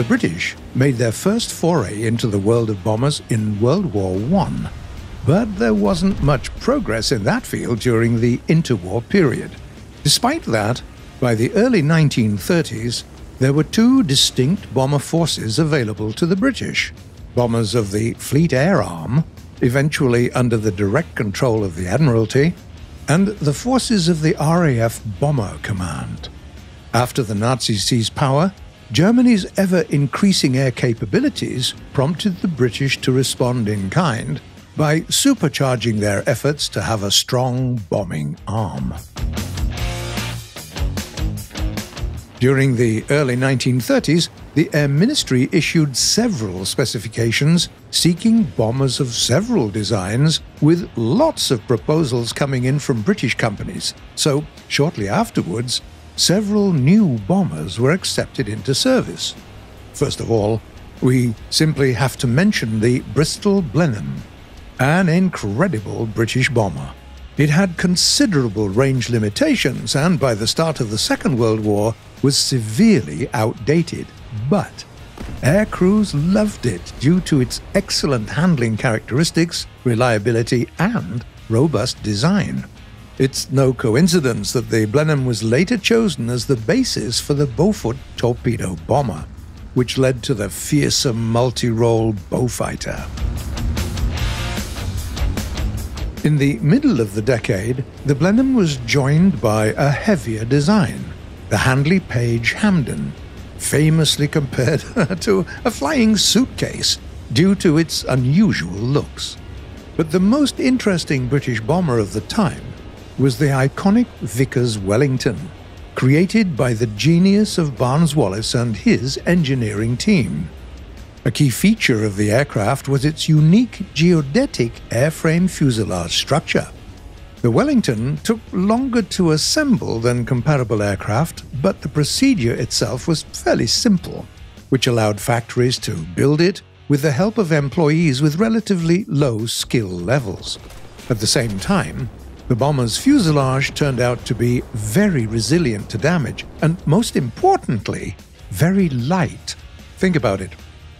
The British made their first foray into the world of bombers in World War I, but there wasn't much progress in that field during the interwar period. Despite that, by the early 1930s, there were two distinct bomber forces available to the British bombers of the Fleet Air Arm, eventually under the direct control of the Admiralty, and the forces of the RAF Bomber Command. After the Nazis seized power, Germany's ever increasing air capabilities prompted the British to respond in kind by supercharging their efforts to have a strong bombing arm. During the early 1930s, the Air Ministry issued several specifications seeking bombers of several designs, with lots of proposals coming in from British companies. So, shortly afterwards, several new bombers were accepted into service. First of all, we simply have to mention the Bristol Blenheim, an incredible British bomber. It had considerable range limitations and by the start of the Second World War was severely outdated, but air crews loved it due to its excellent handling characteristics, reliability, and robust design. It's no coincidence that the Blenheim was later chosen as the basis for the Beaufort torpedo bomber, which led to the fearsome multi-role Beaufighter. In the middle of the decade, the Blenheim was joined by a heavier design, the Handley Page Hampden, famously compared to a flying suitcase due to its unusual looks. But the most interesting British bomber of the time was the iconic Vickers Wellington, created by the genius of Barnes Wallis and his engineering team. A key feature of the aircraft was its unique geodetic airframe fuselage structure. The Wellington took longer to assemble than comparable aircraft, but the procedure itself was fairly simple, which allowed factories to build it with the help of employees with relatively low skill levels. At the same time, the bomber's fuselage turned out to be very resilient to damage, and most importantly, very light. Think about it.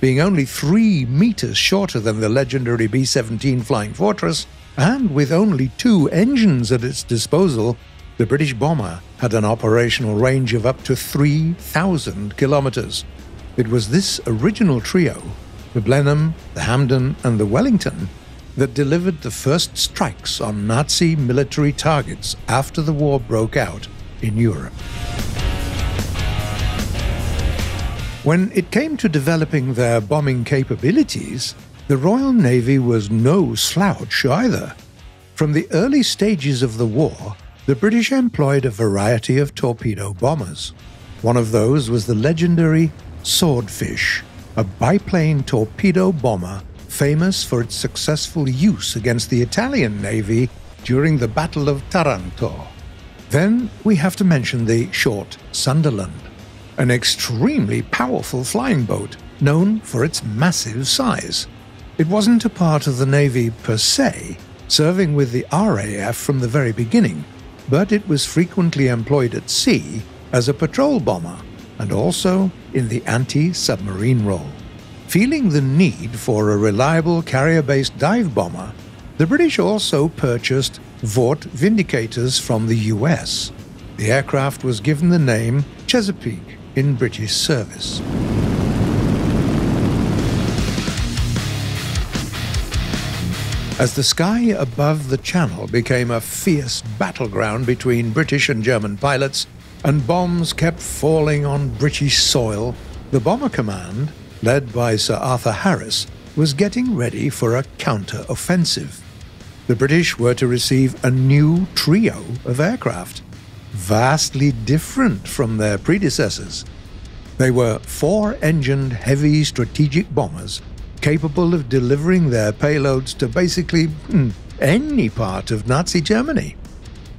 Being only three meters shorter than the legendary B 17 Flying Fortress, and with only two engines at its disposal, the British bomber had an operational range of up to 3,000 kilometers. It was this original trio, the Blenheim, the Hampden, and the Wellington, that delivered the first strikes on Nazi military targets after the war broke out in Europe. When it came to developing their bombing capabilities, the Royal Navy was no slouch either. From the early stages of the war, the British employed a variety of torpedo bombers. One of those was the legendary Swordfish, a biplane torpedo bomber famous for its successful use against the Italian Navy during the Battle of Taranto. Then we have to mention the short Sunderland, an extremely powerful flying boat known for its massive size. It wasn't a part of the Navy per se, serving with the RAF from the very beginning, but it was frequently employed at sea as a patrol bomber and also in the anti submarine role. Feeling the need for a reliable carrier based dive bomber, the British also purchased Vought Vindicators from the US. The aircraft was given the name Chesapeake in British service. As the sky above the channel became a fierce battleground between British and German pilots, and bombs kept falling on British soil, the Bomber Command, led by Sir Arthur Harris, was getting ready for a counter-offensive. The British were to receive a new trio of aircraft, vastly different from their predecessors. They were four-engined heavy strategic bombers capable of delivering their payloads to basically hmm, any part of Nazi Germany.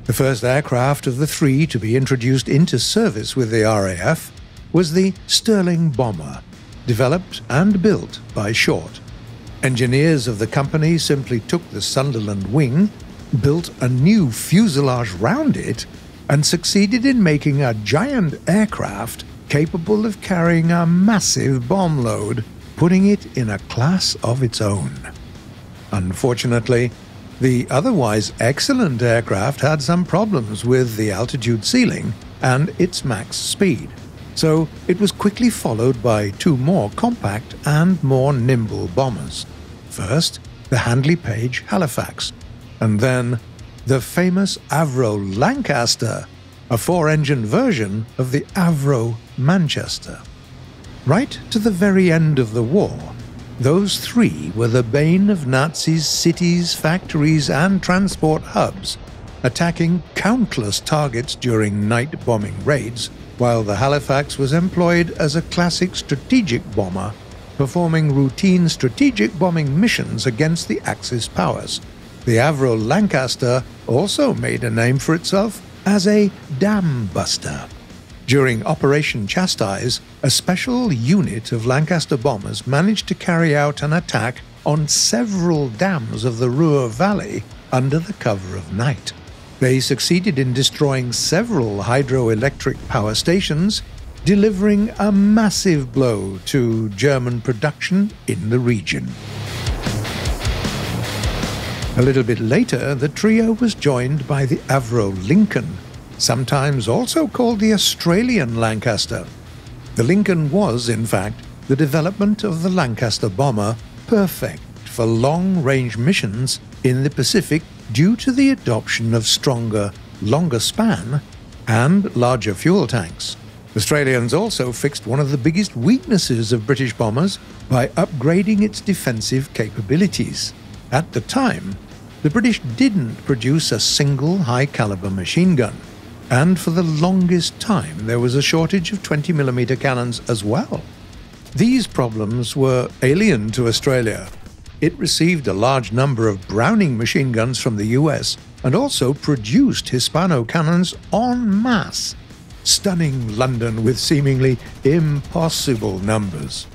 The first aircraft of the three to be introduced into service with the RAF was the Stirling Bomber, developed and built by Short. Engineers of the company simply took the Sunderland wing, built a new fuselage round it, and succeeded in making a giant aircraft capable of carrying a massive bomb load, putting it in a class of its own. Unfortunately, the otherwise excellent aircraft had some problems with the altitude ceiling and its max speed, so it was quickly followed by two more compact and more nimble bombers. First, the Handley Page Halifax, and then the famous Avro Lancaster, a four engine version of the Avro Manchester. Right to the very end of the war, those three were the bane of Nazis' cities, factories, and transport hubs, attacking countless targets during night bombing raids, while the Halifax was employed as a classic strategic bomber, performing routine strategic bombing missions against the Axis powers. The Avro Lancaster also made a name for itself as a dam buster. During Operation Chastise, a special unit of Lancaster bombers managed to carry out an attack on several dams of the Ruhr Valley under the cover of night. They succeeded in destroying several hydroelectric power stations, delivering a massive blow to German production in the region. A little bit later, the trio was joined by the Avro Lincoln, sometimes also called the Australian Lancaster. The Lincoln was, in fact, the development of the Lancaster bomber, perfect for long range missions in the Pacific due to the adoption of stronger, longer span and larger fuel tanks. Australians also fixed one of the biggest weaknesses of British bombers by upgrading its defensive capabilities. At the time, the British didn't produce a single high caliber machine gun and for the longest time there was a shortage of 20mm cannons as well. These problems were alien to Australia. It received a large number of Browning machine guns from the US and also produced Hispano cannons en masse, stunning London with seemingly impossible numbers.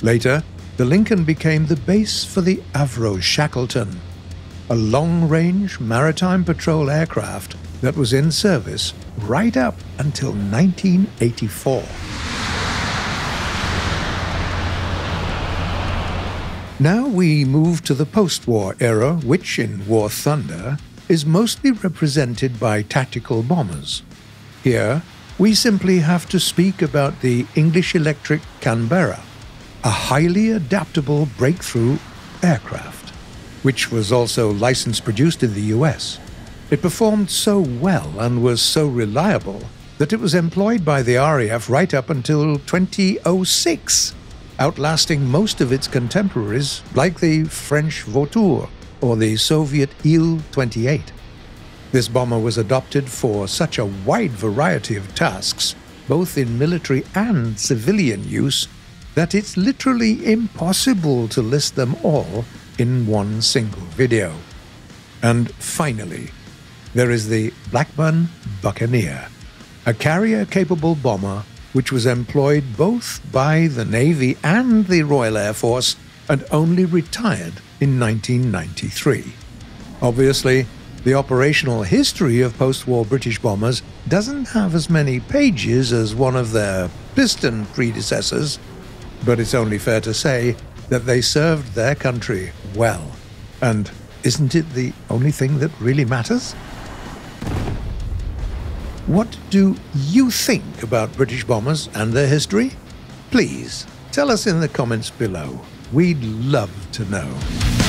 Later, the Lincoln became the base for the Avro Shackleton, a long range maritime patrol aircraft that was in service right up until 1984. Now we move to the post war era, which in War Thunder is mostly represented by tactical bombers. Here, we simply have to speak about the English Electric Canberra, a highly adaptable breakthrough aircraft, which was also license produced in the US. It performed so well and was so reliable that it was employed by the RAF right up until 2006, outlasting most of its contemporaries like the French Vautour or the Soviet Il-28. This bomber was adopted for such a wide variety of tasks, both in military and civilian use, that it's literally impossible to list them all in one single video. And finally, there is the Blackburn Buccaneer, a carrier capable bomber which was employed both by the Navy and the Royal Air Force and only retired in 1993. Obviously, the operational history of post war British bombers doesn't have as many pages as one of their piston predecessors, but it's only fair to say that they served their country well. And isn't it the only thing that really matters? What do you think about British bombers and their history? Please tell us in the comments below. We'd love to know.